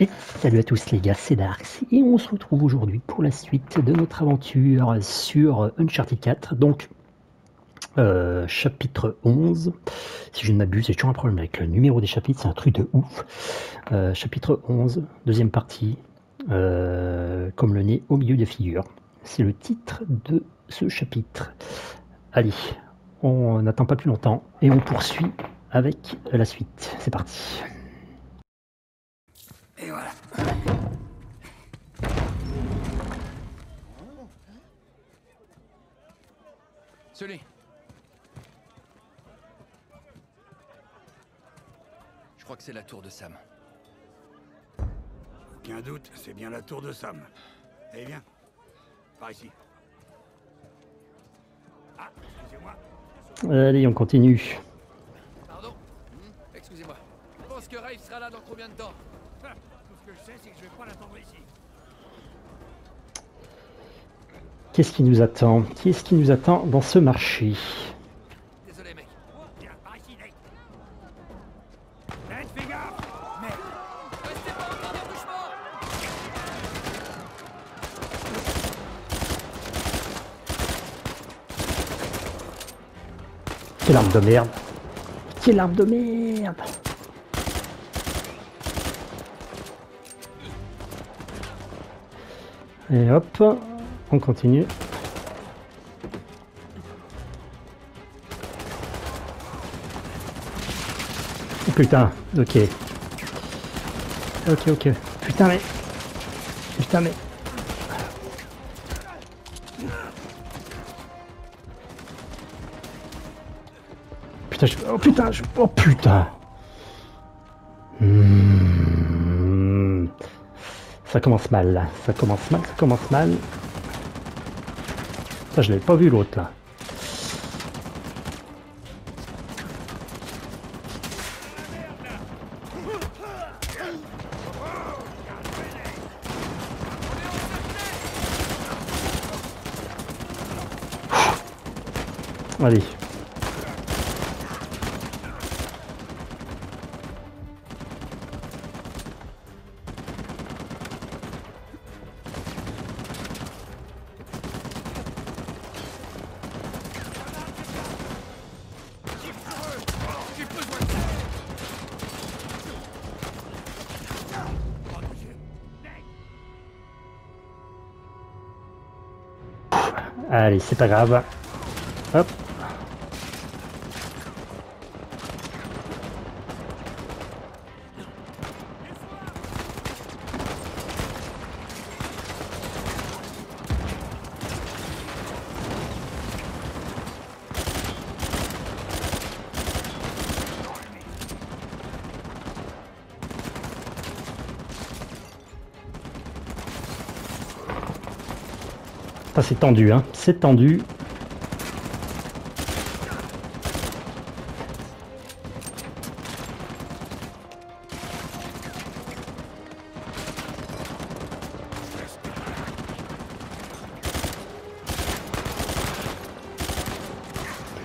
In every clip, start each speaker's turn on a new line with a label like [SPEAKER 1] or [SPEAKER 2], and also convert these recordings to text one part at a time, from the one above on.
[SPEAKER 1] Et salut à tous les gars, c'est Darks et on se retrouve aujourd'hui pour la suite de notre aventure sur Uncharted 4. Donc, euh, chapitre 11. Si je ne m'abuse, j'ai toujours un problème avec le numéro des chapitres, c'est un truc de ouf. Euh, chapitre 11, deuxième partie, euh, comme le nez au milieu des figures. C'est le titre de ce chapitre. Allez, on n'attend pas plus longtemps et on poursuit avec la suite. C'est parti.
[SPEAKER 2] Sully. Je crois que c'est la tour de Sam.
[SPEAKER 3] Aucun doute, c'est bien la tour de Sam. Eh bien, par ici. Ah, excusez-moi.
[SPEAKER 1] Allez, on continue.
[SPEAKER 2] Pardon Excusez-moi. Je pense que Rafe sera là dans combien de temps?
[SPEAKER 3] ce que je sais, c'est que je vais pas l'attendre ici.
[SPEAKER 1] Qu'est-ce qui nous attend? Qu'est-ce qui nous attend dans ce marché?
[SPEAKER 2] Désolé, mec.
[SPEAKER 3] Viens, par ici, Nate. Nate, fais gaffe Mais,
[SPEAKER 2] Restez pas encore dans bouchement
[SPEAKER 1] Quelle arme de merde. Quelle arme de merde Et hop, on continue. Oh putain, ok. Ok, ok. Putain mais... Putain mais... Putain, je... Oh putain, je... Oh putain Ça commence mal. Ça commence mal, ça commence mal. Ça, je l'avais pas vu, l'autre, là. Allez. Allez, c'est pas Ça c'est tendu, hein. C'est tendu.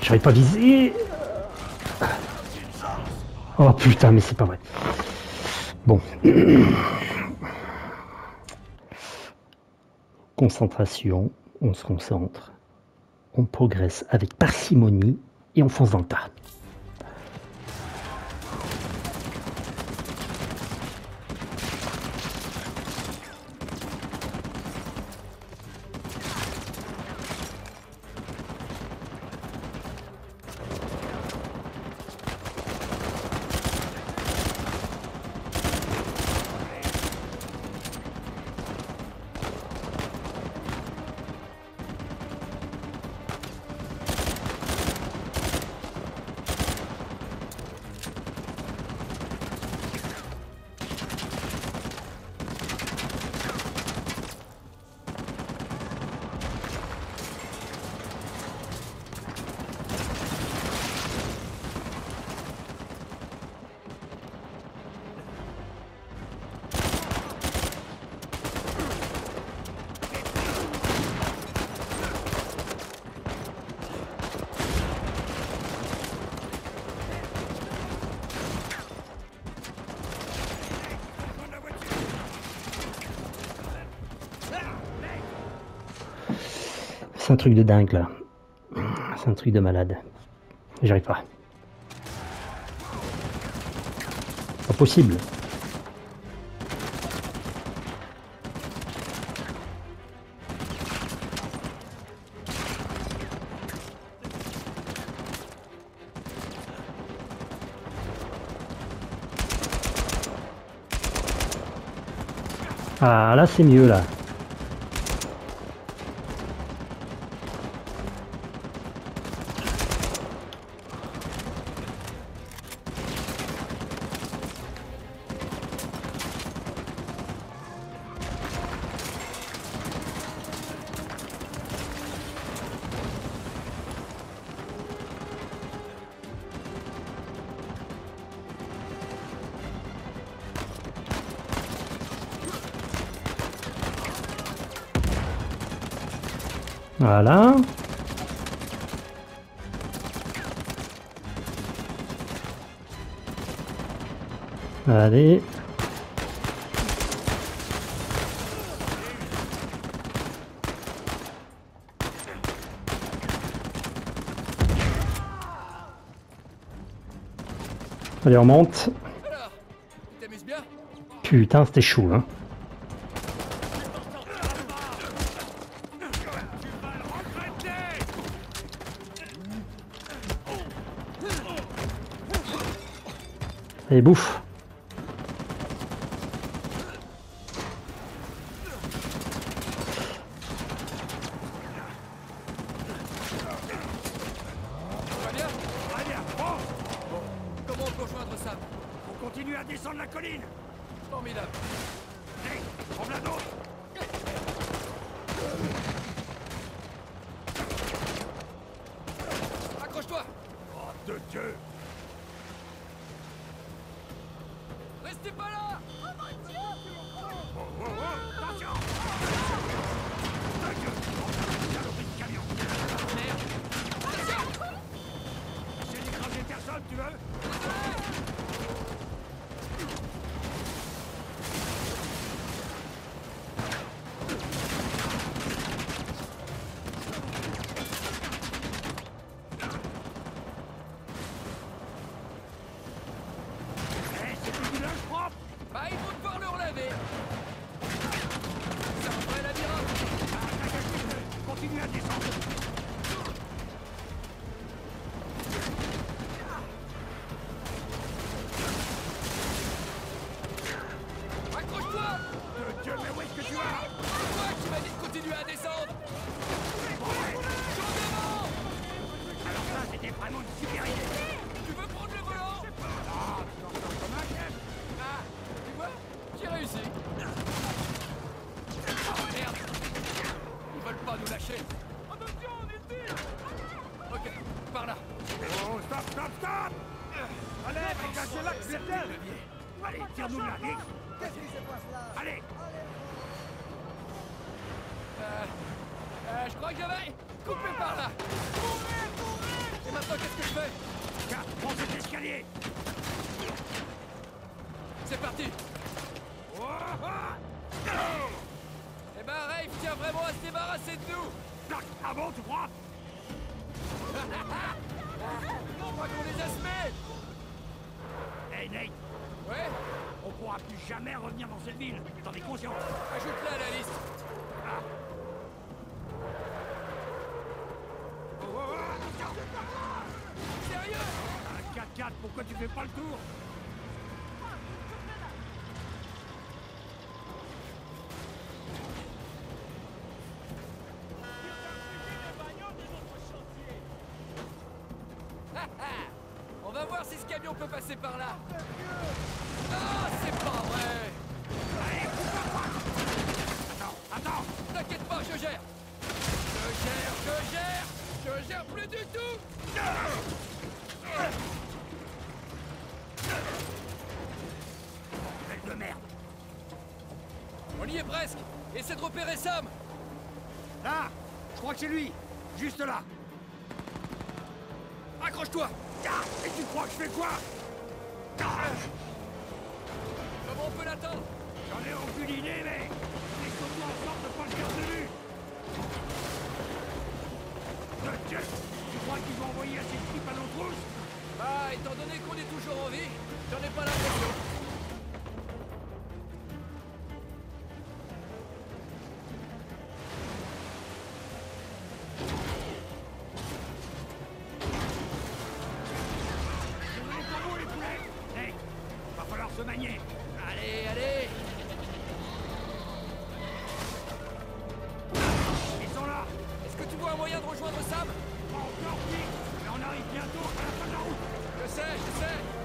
[SPEAKER 1] J'arrive pas à viser. Oh putain, mais c'est pas vrai. Bon. Concentration, on se concentre, on progresse avec parcimonie et on fonce dans le tas. C'est un truc de dingue là. C'est un truc de malade. J'arrive pas. Pas possible. Ah là c'est mieux là. Voilà. Allez. Allez, on monte. Putain, c'était chaud, hein. Allez, bouffe.
[SPEAKER 3] Tout va bien
[SPEAKER 4] Très bien, bon
[SPEAKER 3] Comment on peut rejoindre Sam
[SPEAKER 4] On continue à descendre la colline
[SPEAKER 3] Formidable.
[SPEAKER 4] Hey, en voilà d'autres
[SPEAKER 3] Accroche-toi
[SPEAKER 4] Oh, de Dieu
[SPEAKER 3] Restez pas là
[SPEAKER 4] Oh, oh, oh, attention De Dieu Saloperie de camion
[SPEAKER 3] Merde
[SPEAKER 4] J'ai d'écraser personne, tu veux Eh, c'est plus du linge propre
[SPEAKER 3] Bah, il faut devoir le relaver C'est un vrai labyrinthe
[SPEAKER 4] Continue à descendre
[SPEAKER 3] Accroche-toi
[SPEAKER 4] De Dieu, mais où est-ce que tu vas
[SPEAKER 3] C'est toi qui m'as dit de continuer à descendre Sur devant
[SPEAKER 4] Alors ça, c'était vraiment une super idée Ah bon, tu crois
[SPEAKER 3] On croit qu'on les a semés
[SPEAKER 4] Hey, Nate,
[SPEAKER 3] Ouais.
[SPEAKER 4] On pourra plus jamais revenir dans cette ville. T'en es conscient.
[SPEAKER 3] Ajoute-la à la liste.
[SPEAKER 4] Oh, oh, oh, attention
[SPEAKER 3] Sérieux?
[SPEAKER 4] Un 4x4, pourquoi tu fais pas le tour?
[SPEAKER 3] On est presque. Essaie de repérer Sam.
[SPEAKER 4] Là Je crois que c'est lui. Juste là.
[SPEAKER 3] Accroche-toi.
[SPEAKER 4] Ah, et tu crois que je fais quoi?
[SPEAKER 3] Comment on peut l'attendre?
[SPEAKER 4] J'en ai aucune idée, mais... Les sautos en sorte de pas le faire de vue. Euh, de Dieu Tu crois qu'ils vont envoyer assez de types à nos trousses
[SPEAKER 3] Bah, étant donné qu'on est toujours en vie, j'en ai pas l'impression.
[SPEAKER 4] Se manier.
[SPEAKER 3] Allez, allez.
[SPEAKER 4] Ils sont là.
[SPEAKER 3] Est-ce que tu vois un moyen de rejoindre Sam?
[SPEAKER 4] Encore vite Mais on arrive bientôt à la fin de la route.
[SPEAKER 3] Je sais, je sais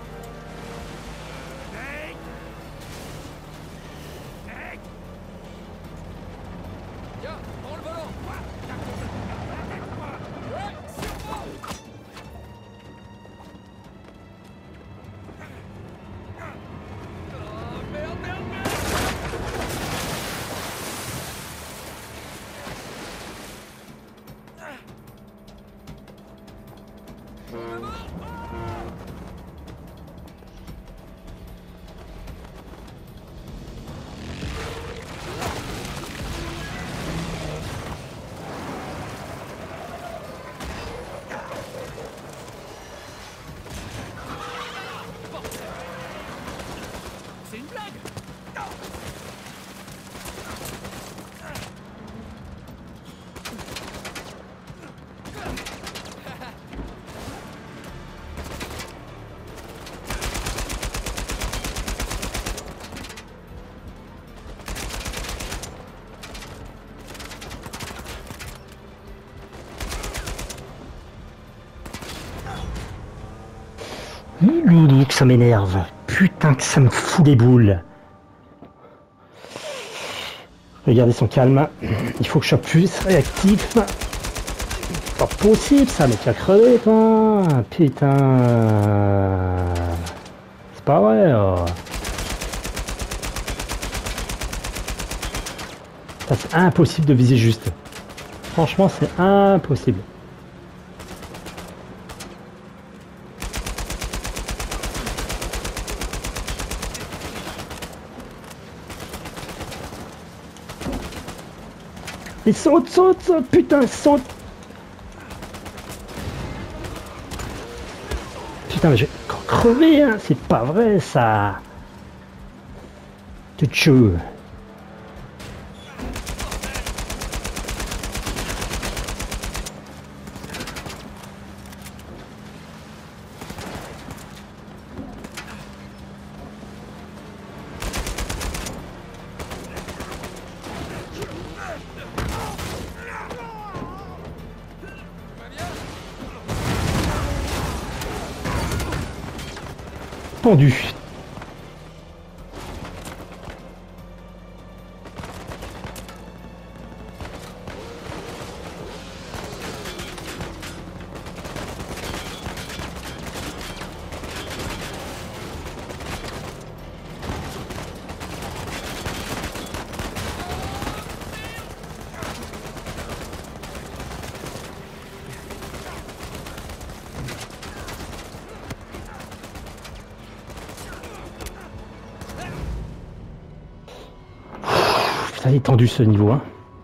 [SPEAKER 1] Loulou, que ça m'énerve. Putain que ça me fout les boules. Regardez son calme. Il faut que je sois plus réactif. Pas possible ça, mais tu as crevé toi. Putain. C'est pas vrai. C'est impossible de viser juste. Franchement, c'est impossible. Mais saute, saute, saute, putain, saute. Putain, mais j'ai encore crevé, hein, c'est pas vrai ça. Tu Pendu Il est tendu ce niveau, hein.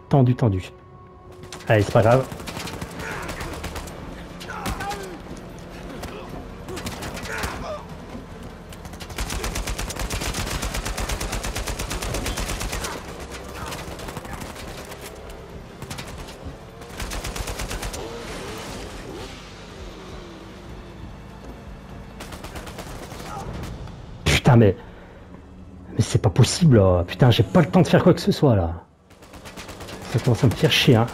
[SPEAKER 1] Tendu, tendu. Allez, c'est pas grave. Putain, mais... Mais Putain, j'ai pas le temps de faire quoi que ce soit, là. Ça commence à me faire chier, hein.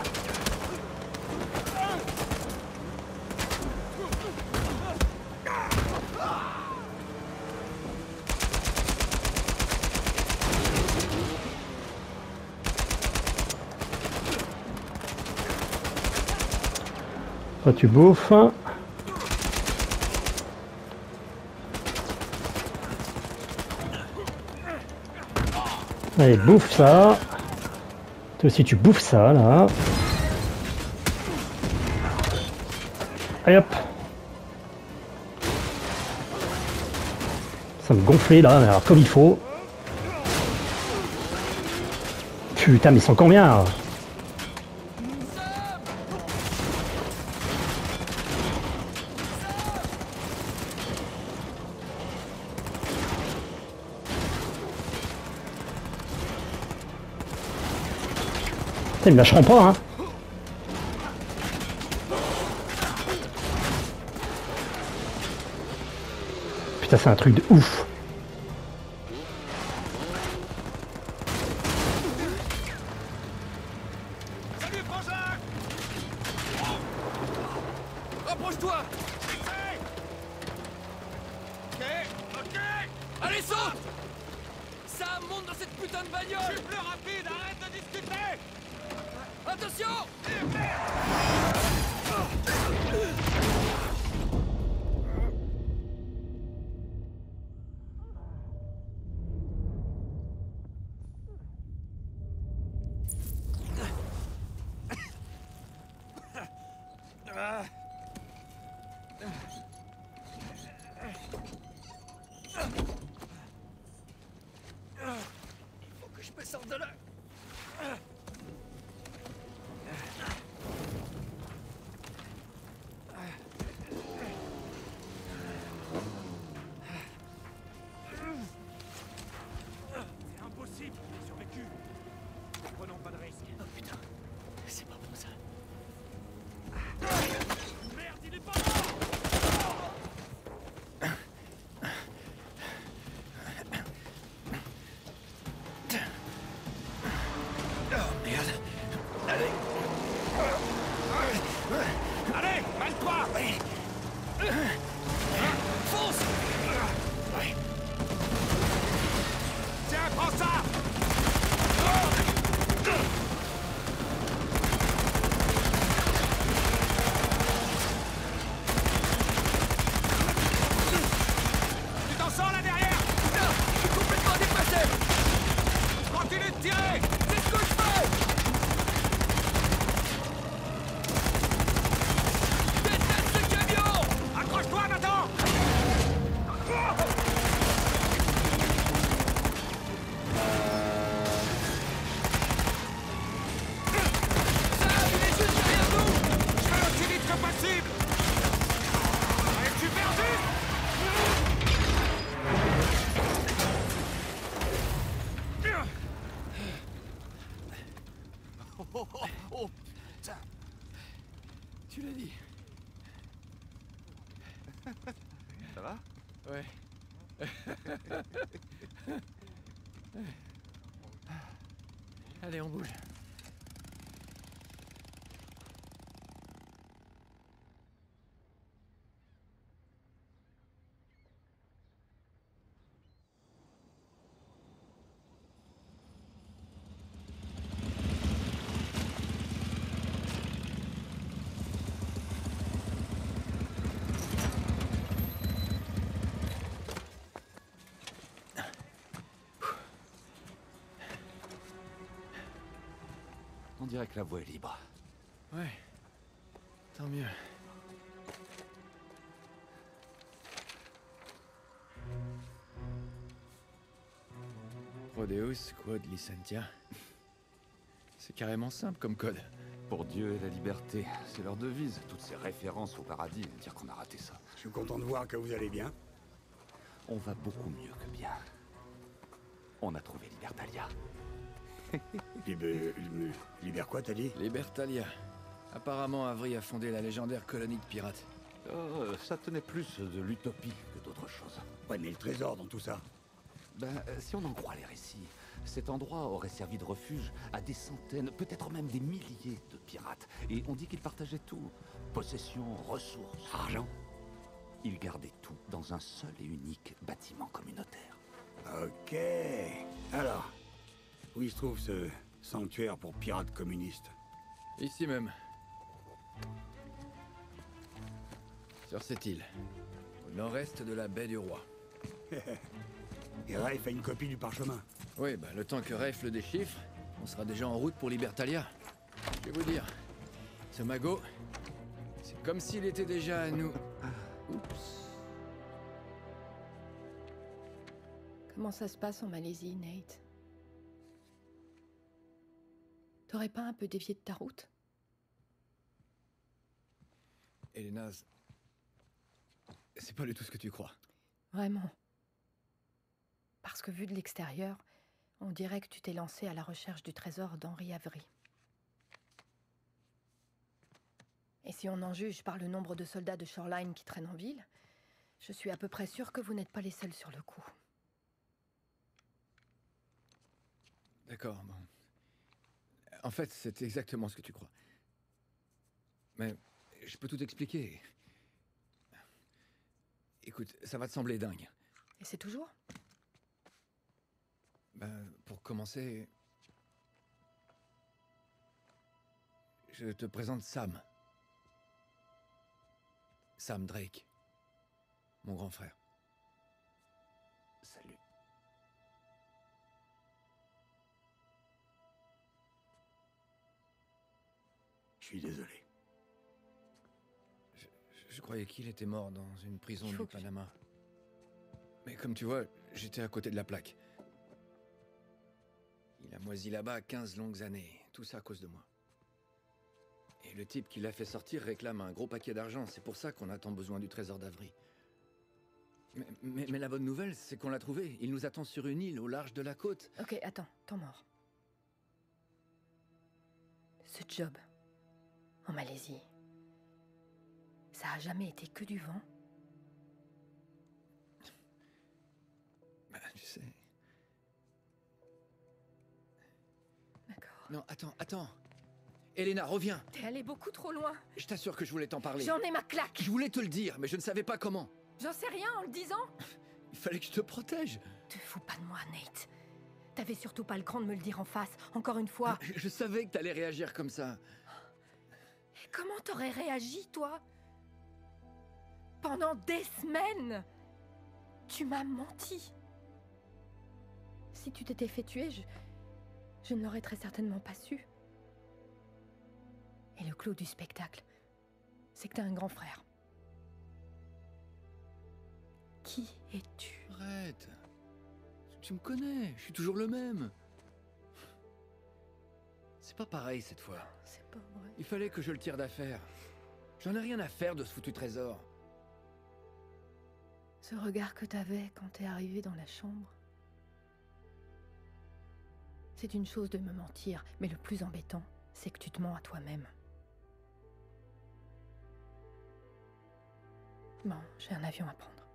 [SPEAKER 1] Tu bouffes. Allez, bouffe ça. Toi aussi, tu bouffes ça, là. Allez, hop. Ça me gonflait, là, alors, comme il faut. Putain, mais ils sont combien ils me lâcheront pas, hein. Putain, c'est un truc de ouf.
[SPEAKER 2] Il Oh, oh, oh, putain Tu l'as dit.
[SPEAKER 5] Ça va?
[SPEAKER 2] Ouais. Allez, on bouge.
[SPEAKER 5] Dirait que la voie est libre.
[SPEAKER 2] Ouais. Tant mieux. Rodeus quod licentia. C'est carrément simple comme code.
[SPEAKER 5] Pour Dieu et la liberté, c'est leur devise. Toutes ces références au paradis, dire qu'on a raté ça.
[SPEAKER 4] Je suis content de voir que vous allez bien.
[SPEAKER 5] On va beaucoup mieux que bien. On a trouvé Libertalia.
[SPEAKER 4] Liber quoi, t'as dit?
[SPEAKER 2] Libertalia. Apparemment, Avry a fondé la légendaire colonie de pirates.
[SPEAKER 5] Euh, ça tenait plus de l'utopie que d'autre chose.
[SPEAKER 4] Ouais, mais le trésor dans tout ça.
[SPEAKER 5] Ben, euh, si on en croit les récits, cet endroit aurait servi de refuge à des centaines, peut-être même des milliers de pirates. Et on dit qu'ils partageaient tout. Possessions, ressources.
[SPEAKER 4] Argent
[SPEAKER 5] Ils gardaient tout dans un seul et unique bâtiment communautaire.
[SPEAKER 4] Ok. Alors, où il se trouve ce sanctuaire pour pirates communistes
[SPEAKER 2] Ici même. Sur cette île. Au nord-est de la baie du Roi.
[SPEAKER 4] Et Rafe a une copie du parchemin.
[SPEAKER 2] Oui, bah le temps que Rafe le déchiffre, on sera déjà en route pour Libertalia. Je vais vous dire, ce magot, c'est comme s'il était déjà à nous. Oups.
[SPEAKER 6] Comment ça se passe en Malaisie, Nate? T'aurais pas un peu dévié de ta route?
[SPEAKER 2] Elena, c'est pas du tout ce que tu crois.
[SPEAKER 6] Vraiment Parce que vu de l'extérieur, on dirait que tu t'es lancé à la recherche du trésor d'Henri Avery. Et si on en juge par le nombre de soldats de Shoreline qui traînent en ville, je suis à peu près sûre que vous n'êtes pas les seuls sur le coup.
[SPEAKER 2] D'accord, bon. En fait, c'est exactement ce que tu crois. Mais je peux tout expliquer. Écoute, ça va te sembler dingue.
[SPEAKER 6] Et c'est toujours?
[SPEAKER 2] Ben, pour commencer... Je te présente Sam. Sam Drake. Mon grand frère.
[SPEAKER 4] Je suis désolé.
[SPEAKER 2] Je croyais qu'il était mort dans une prison du
[SPEAKER 6] je-
[SPEAKER 2] Panama. Mais comme tu vois, j'étais à côté de la plaque. Il a moisi là-bas 15 longues années, tout ça à cause de moi. Et le type qui l'a fait sortir réclame un gros paquet d'argent, c'est pour ça qu'on a tant besoin du trésor d'Avry. Mais, mais- mais la bonne nouvelle, c'est qu'on l'a trouvé. Il nous attend sur une île au large de la côte.
[SPEAKER 6] Ok, attends, temps mort. Ce job, en Malaisie, ça a jamais été que du vent?
[SPEAKER 2] Bah, tu sais.
[SPEAKER 6] D'accord.
[SPEAKER 2] Non, attends, attends. Elena, reviens.
[SPEAKER 6] T'es allé beaucoup trop loin.
[SPEAKER 2] Je t'assure que je voulais t'en parler.
[SPEAKER 6] J'en ai ma claque.
[SPEAKER 2] Je voulais te le dire, mais je ne savais pas comment.
[SPEAKER 6] J'en sais rien en le disant.
[SPEAKER 2] Il fallait que je te protège.
[SPEAKER 6] Te fous pas de moi, Nate. T'avais surtout pas le cran de me le dire en face, encore une fois.
[SPEAKER 2] Je, je savais que t'allais réagir comme ça.
[SPEAKER 6] Comment t'aurais réagi, toi? Pendant des semaines Tu m'as menti. Si tu t'étais fait tuer, je, je ne l'aurais très certainement pas su. Et le clou du spectacle, c'est que t'as un grand frère. Qui es-tu?
[SPEAKER 2] Arrête. Tu me connais, je suis toujours le même. C'est pas pareil cette fois.
[SPEAKER 6] C'est pas vrai.
[SPEAKER 2] Il fallait que je le tire d'affaire. J'en ai rien à faire de ce foutu trésor.
[SPEAKER 6] Ce regard que t'avais quand t'es arrivé dans la chambre. C'est une chose de me mentir, mais le plus embêtant, c'est que tu te mens à toi-même. Bon, j'ai un avion à prendre.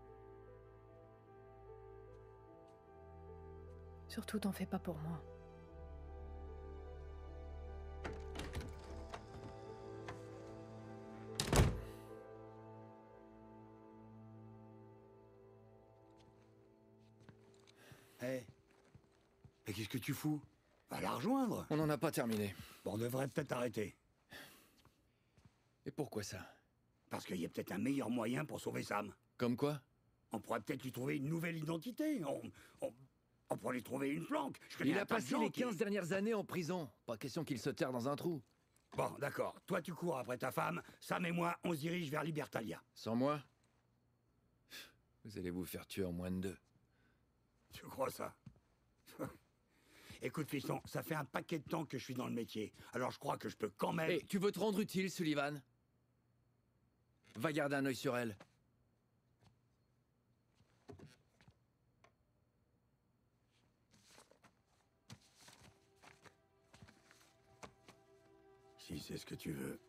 [SPEAKER 6] Surtout, t'en fais pas pour moi.
[SPEAKER 4] Qu'est-ce que tu fous Va la rejoindre
[SPEAKER 2] On n'en a pas terminé.
[SPEAKER 4] Bon, on devrait peut-être arrêter.
[SPEAKER 2] Et pourquoi ça?
[SPEAKER 4] Parce qu'il y a peut-être un meilleur moyen pour sauver Sam.
[SPEAKER 2] Comme quoi?
[SPEAKER 4] On pourrait peut-être lui trouver une nouvelle identité. On, on- on pourrait lui trouver une planque. Je
[SPEAKER 2] Il a passé les
[SPEAKER 4] qui-
[SPEAKER 2] 15 dernières années en prison. Pas question qu'il se terre dans un trou.
[SPEAKER 4] Bon, d'accord. Toi, tu cours après ta femme. Sam et moi, on se dirige vers Libertalia.
[SPEAKER 2] Sans moi? Vous allez vous faire tuer en moins de deux.
[SPEAKER 4] Tu crois ça? Écoute, fiston, ça fait un paquet de temps que je suis dans le métier. Alors je crois que je peux quand même...
[SPEAKER 2] Hé, tu veux te rendre utile, Sullivan? Va garder un œil sur elle.
[SPEAKER 4] Si c'est ce que tu veux.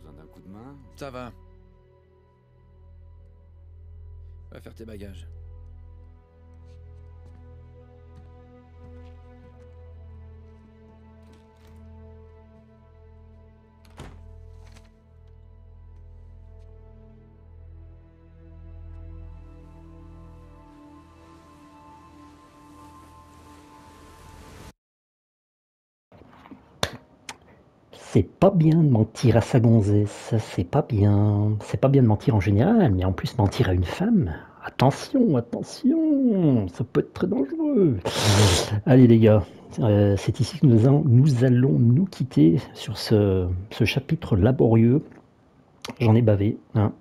[SPEAKER 5] Besoin d'un coup de main
[SPEAKER 2] Ça va. Va faire tes bagages.
[SPEAKER 1] C'est pas bien de mentir à sa gonzesse, c'est pas bien. C'est pas bien de mentir en général, mais en plus mentir à une femme. Attention, attention, ça peut être très dangereux. Allez les gars, euh, c'est ici que nous, allons- nous quitter sur ce, chapitre laborieux. J'en ai bavé, hein.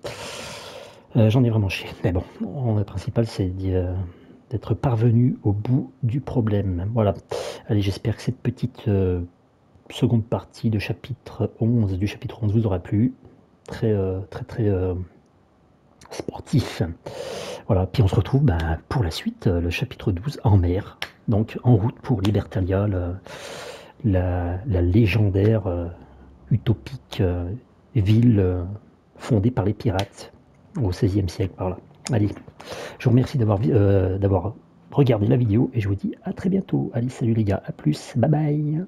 [SPEAKER 1] Euh, j'en ai vraiment chié. Mais bon, le principal c'est euh, d'être parvenu au bout du problème. Voilà. Allez, j'espère que cette petite seconde partie de chapitre 11, du chapitre 11 vous aura plu. Très, euh, très, très euh, sportif. Voilà, puis on se retrouve bah, pour la suite, euh, le chapitre 12 en mer. Donc en route pour Libertalia, la, la légendaire, utopique ville fondée par les pirates au XVIe siècle par là. Allez, je vous remercie d'avoir regardez la vidéo et je vous dis à très bientôt. Allez, salut les gars, à plus, bye bye.